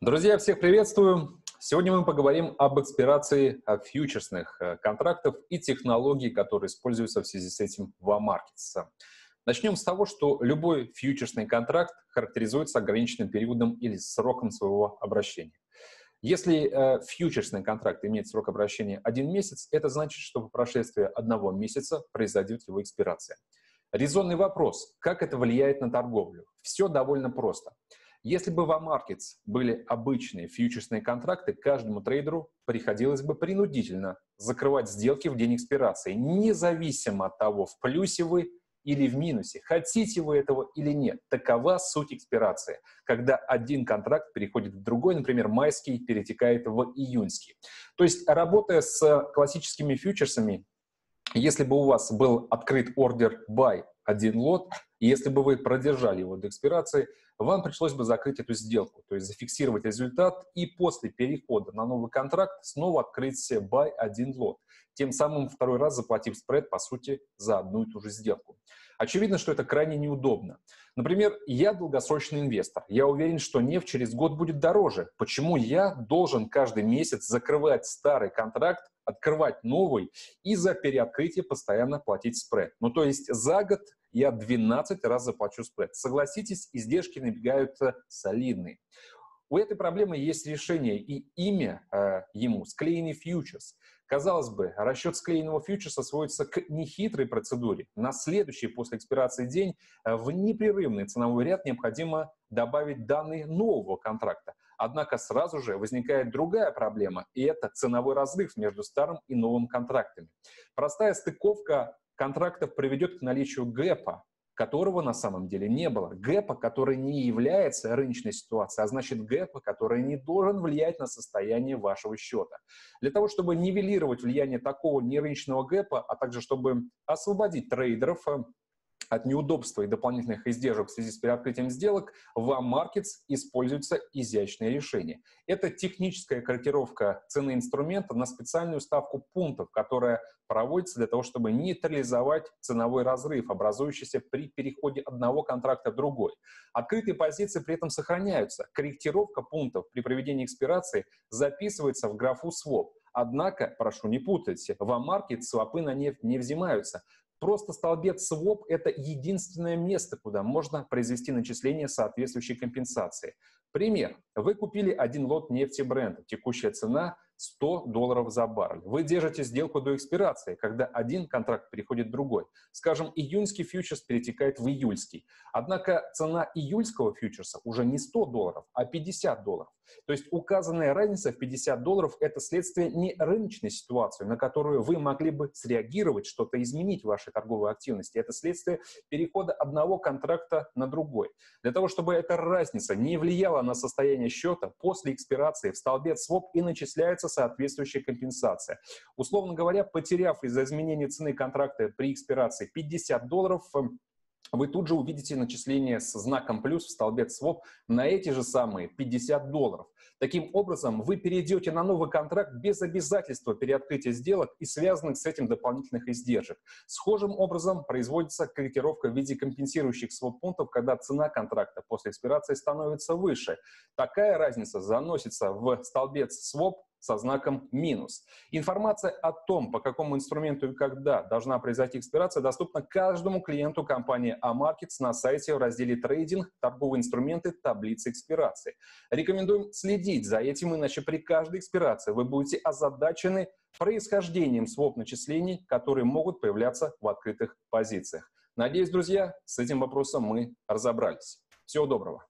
Друзья, всех приветствую. Сегодня мы поговорим об экспирации фьючерсных э, контрактов и технологий, которые используются в связи с этим в AMarkets. Начнем с того, что любой фьючерсный контракт характеризуется ограниченным периодом или сроком своего обращения. Если э, фьючерсный контракт имеет срок обращения один месяц, это значит, что по прошествии одного месяца произойдет его экспирация. Резонный вопрос, как это влияет на торговлю? Все довольно просто. Если бы в AMarkets были обычные фьючерсные контракты, каждому трейдеру приходилось бы принудительно закрывать сделки в день экспирации, независимо от того, в плюсе вы или в минусе, хотите вы этого или нет. Такова суть экспирации, когда один контракт переходит в другой, например, майский перетекает в июньский. То есть, работая с классическими фьючерсами, если бы у вас был открыт ордер buy один лот, если бы вы продержали его до экспирации, вам пришлось бы закрыть эту сделку, то есть зафиксировать результат и после перехода на новый контракт снова открыть buy один лот, тем самым второй раз заплатив спред, по сути, за одну и ту же сделку. Очевидно, что это крайне неудобно. Например, я долгосрочный инвестор. Я уверен, что нефть через год будет дороже. Почему я должен каждый месяц закрывать старый контракт, открывать новый и за переоткрытие постоянно платить спред? Ну, то есть за год я 12 раз заплачу спред. Согласитесь, издержки набегают солидные. У этой проблемы есть решение, и имя э, ему – склеенный фьючерс. Казалось бы, расчет склеенного фьючерса сводится к нехитрой процедуре. На следующий после экспирации день э, в непрерывный ценовой ряд необходимо добавить данные нового контракта. Однако сразу же возникает другая проблема, и это ценовой разрыв между старым и новым контрактами. Простая стыковка контрактов приведет к наличию гэпа, которого на самом деле не было. Гэпа, который не является рыночной ситуацией, а значит гэпа, который не должен влиять на состояние вашего счета. Для того, чтобы нивелировать влияние такого нерыночного гэпа, а также чтобы освободить трейдеров от неудобства и дополнительных издержек в связи с переоткрытием сделок, в Markets используется изящное решение. Это техническая корректировка цены инструмента на специальную ставку пунктов, которая проводится для того, чтобы нейтрализовать ценовой разрыв, образующийся при переходе одного контракта в другой. Открытые позиции при этом сохраняются. Корректировка пунктов при проведении экспирации записывается в графу swap. Однако, прошу не путайте, в Амаркет свопы на нефть не взимаются. Просто столбец swap – это единственное место, куда можно произвести начисление соответствующей компенсации. Пример. Вы купили один лот нефти бренда. Текущая цена 100 долларов за баррель. Вы держите сделку до экспирации, когда один контракт переходит в другой. Скажем, июньский фьючерс перетекает в июльский. Однако цена июльского фьючерса уже не 100 долларов, а 50 долларов. То есть указанная разница в 50 долларов – это следствие не рыночной ситуации, на которую вы могли бы среагировать, что-то изменить в вашей торговой активности. Это следствие перехода одного контракта на другой. Для того, чтобы эта разница не влияла на состояние счета, после экспирации в столбец своп и начисляется соответствующая компенсация. Условно говоря, потеряв из-за изменения цены контракта при экспирации 50 долларов, эм, вы тут же увидите начисление с знаком плюс в столбец своп на эти же самые 50 долларов. Таким образом, вы перейдете на новый контракт без обязательства переоткрытия сделок и связанных с этим дополнительных издержек. Схожим образом производится корректировка в виде компенсирующих своп-пунктов, когда цена контракта после экспирации становится выше. Такая разница заносится в столбец своп со знаком минус. Информация о том, по какому инструменту и когда должна произойти экспирация, доступна каждому клиенту компании Amarkets на сайте в разделе «Трейдинг», «Торговые инструменты», «Таблицы экспирации». Рекомендуем следить за этим, иначе при каждой экспирации вы будете озадачены происхождением своп-начислений, которые могут появляться в открытых позициях. Надеюсь, друзья, с этим вопросом мы разобрались. Всего доброго.